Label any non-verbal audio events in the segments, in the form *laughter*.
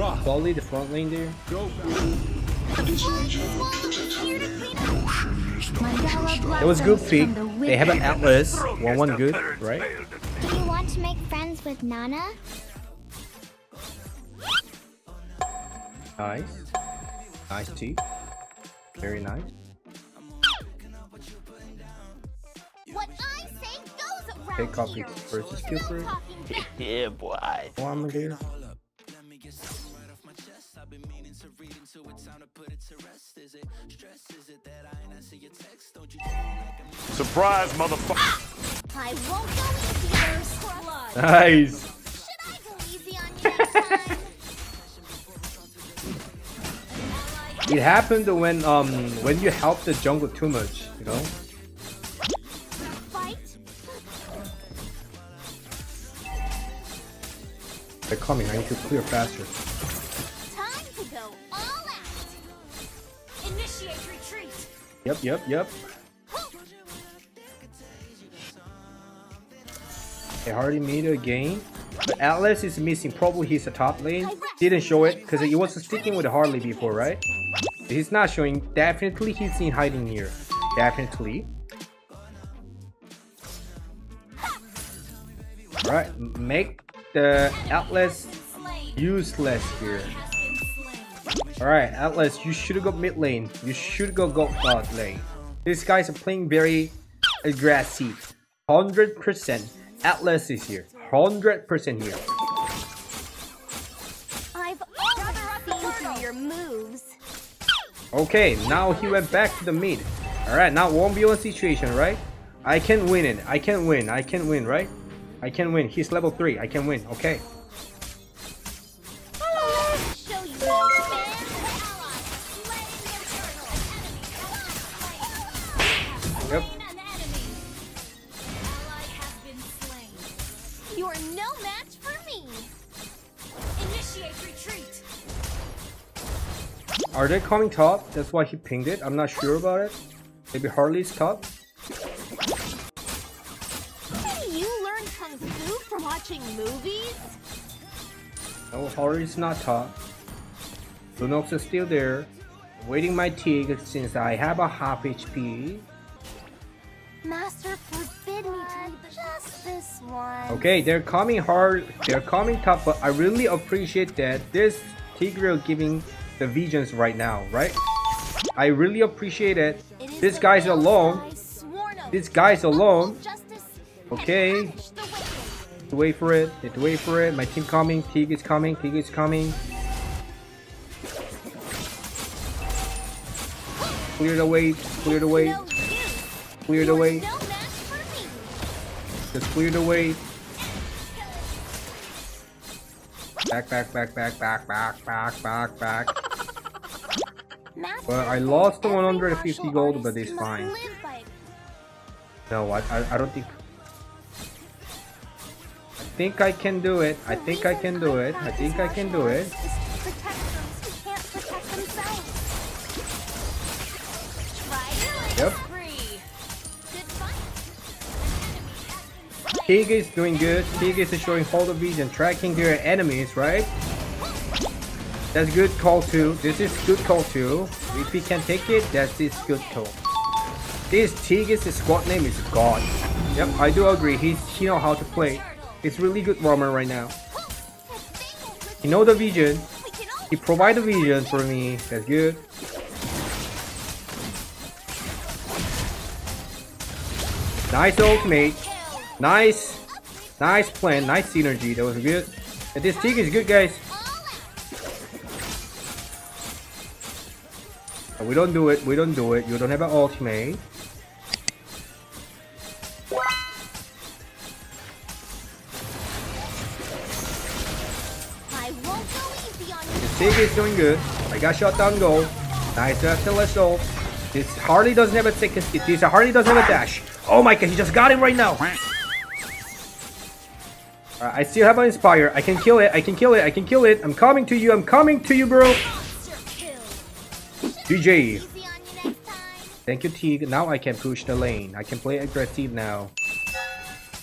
rock. Solely the front lane there. Go. It was good pick. They have an Atlas. One one good, right? Do you want to make friends with Nana? Nice. Nice tee. Very nice. What I say goes around Okay, copy here. versus No Cooper. talking back. Yeah, boy. One here. You next time? It happened when um when you help the jungle too much, you know. Fight. They're coming. I need to clear faster. Yep, yep, yep. They already made a game. But Atlas is missing. Probably he's a top lane. Didn't show it because he was sticking with Harley before, right? He's not showing. Definitely he's in hiding here. Definitely. Alright, make the Atlas useless here. Alright, Atlas, you should go mid lane. You should go go bot lane. These guys are playing very aggressive. 100% Atlas is here. 100% here. I've always your moves. Okay, now he went back to the mid. Alright, now 1v1 situation, right? I can win it. I can win. I can win, right? I can win. He's level 3. I can win. Okay. Are they coming top? That's why he pinged it. I'm not sure about it. Maybe Harley's top. Maybe you learned kung fu from watching movies? No, Harley's not top. Lunox is still there. Waiting my Tig since I have a half HP. Master forbid me to do just this one. Okay, they're coming hard. They're coming top, but I really appreciate that this Tigreal giving the visions right now, right? I really appreciate it. It is This guy's alone. I sworn oath This guy's alone. uphold justice and Okay. punish. Wait for it. Need to wait for it. My team coming. Tig is coming. Tig is coming. Clear the way. Clear the way. No use. Clear the way. No match for me. Just clear the way. Back, back, back, back, back, back, back, back, back. *laughs* Well, I lost the 150 gold, but it's fine. No, I, I, I don't think. I think I can do it. I think I can do it. I think I can do it. arts Tig is doing good. Tig is showing hold of vision, tracking their enemies, right? That's good call too. This is good call too. If he can take it, that's his good call. This Tig's squad name is God. Yep, I do agree. He's he know how to play. It's really good roamer right now. He know the vision. He provide the vision for me. That's good. Nice ultimate. Nice. Nice plan. Nice synergy. That was good. And this Tig is good, guys. We don't do it. We don't do it. You don't have an ultimate. I won't go easy on you. This Tig is doing good. I got shot down goal. Nice SLS ult. This Harley doesn't have a second skip. This Harley doesn't have a dash. Oh my god, he just got him right now. Alright, I still have an Inspire. I can kill it. I can kill it. I can kill it. I'm coming to you. I'm coming to you, bro. Monster kill. GG. Easy on you next time. Thank you, Tig. Now I can push the lane. I can play aggressive now.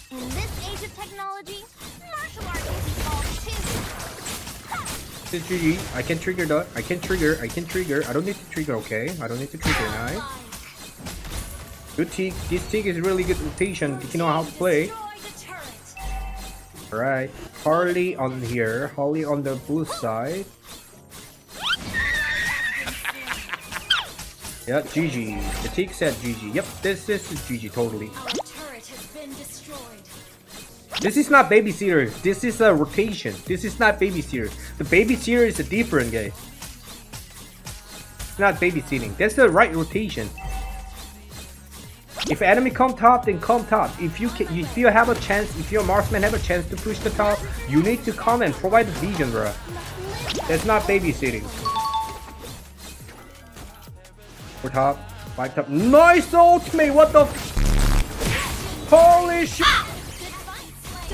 In this age of technology, martial arts is evolved too. This is GG. I can trigger the. I can trigger. I can trigger. I don't need to trigger. Okay. I don't need to trigger. Nice. Good tick. This tick is really good rotation. If you know how to play. Alright. Harley on here. Harley on the blue side. Yeah, GG. The tick said GG. Yep, this, this is GG totally. Our turret has been destroyed. This is not babysitter. This is a rotation. This is not babysitter. The babysitter is a different guy. It's not babysitting. That's the right rotation. If enemy come top, then come top. If you can, if you have a chance, if your marksman have a chance to push the top, you need to come and provide the vision, bro. That's not babysitting. Four top, five top. Nice ultimate. What the? Holy shit!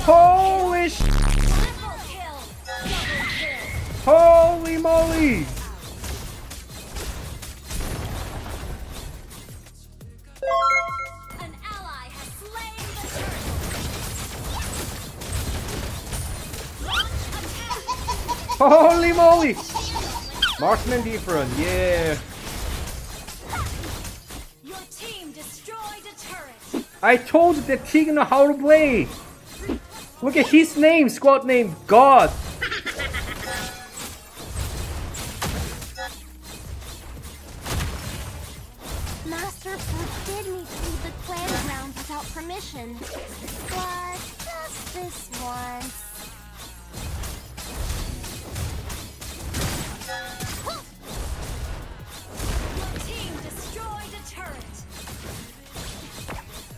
Holy sh! Triple kill. Double kill. Holy moly! Holy moly! Marksman different, yeah. Your team destroyed a turret. I told the Tigno how to play. Look at his name, squad name, God. Master forbid me to leave the clan grounds without permission. But just this once.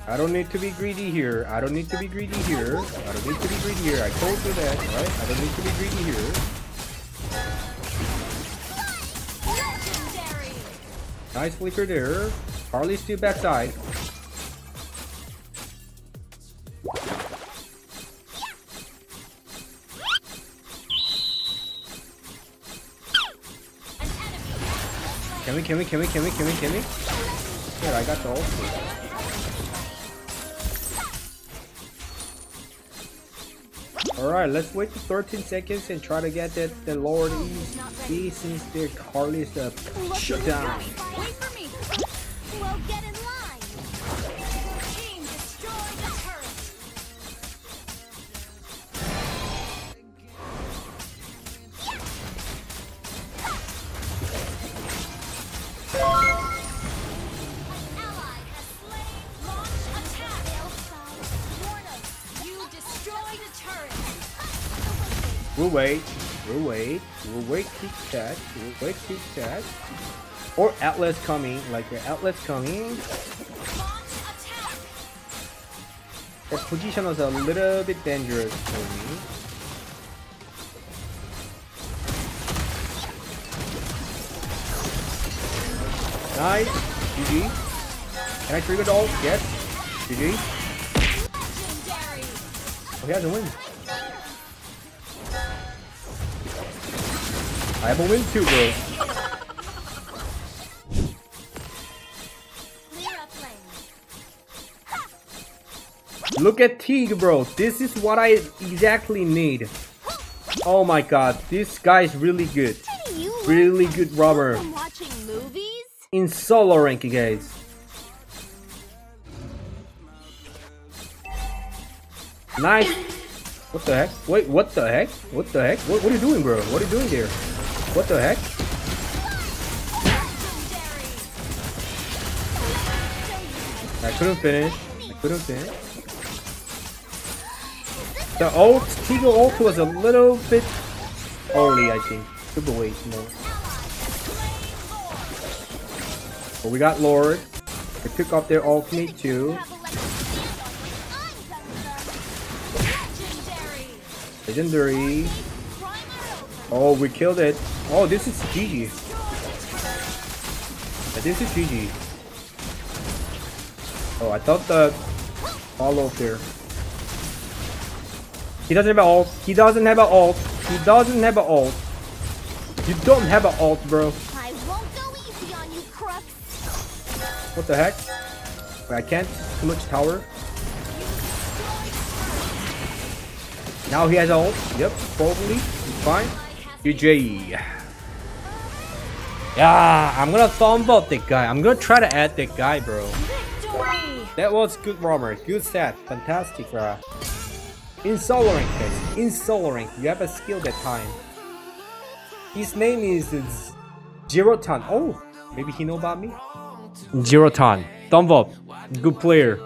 I don't need to be greedy here. I don't need to be greedy here. I don't need to be greedy here. I told you that, right? I don't need to be greedy here. Nice flicker there. Harley's still backside. Can we, can we, can we, can we, can we, can we? Here, I got the ult. Alright, let's wait for 13 seconds and try to get that the Lord E, e since the Harley's uh, shut down. We'll wait. We'll wait. We'll wait Tic Tac. We'll wait Tic Tac. Or Atlas coming. Like the Atlas coming. That position was a little bit dangerous for me. Nice. GG. Can I trigger the ult? Yes. GG. Legendary. Oh, he has a win. I have a win too, bro. Look at Teague, bro. This is what I exactly need. Oh my god, this guy's really good. You Really good movies? In solo ranking, guys. Nice. What the heck? Wait, what the heck? What the heck? What, what are you doing, bro? What are you doing there? What the heck? I couldn't finish. I couldn't finish. The ult, Tigo ult was a little bit early, I think. Should wait more. But we got Lord. They took off their ultimate too. Legendary. Oh, we killed it. Oh, this is GG. Uh, this is GG. Oh, I thought the follow there. He doesn't have an ult. He doesn't have an ult. He doesn't have an ult. You don't have an ult, bro. I won't go easy on you, crooks. What the heck? Wait, I can't. Too much tower. Now he has ult. Yep, probably. He's fine. UJ. Yeah, I'm gonna thumb up that guy. I'm gonna try to add that guy, bro. Victory! That was good, roamer. Good set. Fantastic, bro. Insolering, guys. Insolering. You have a skill that time. His name is Z- Jirotan. Oh, maybe he know about me. Jirotan. Thumb up. Good player.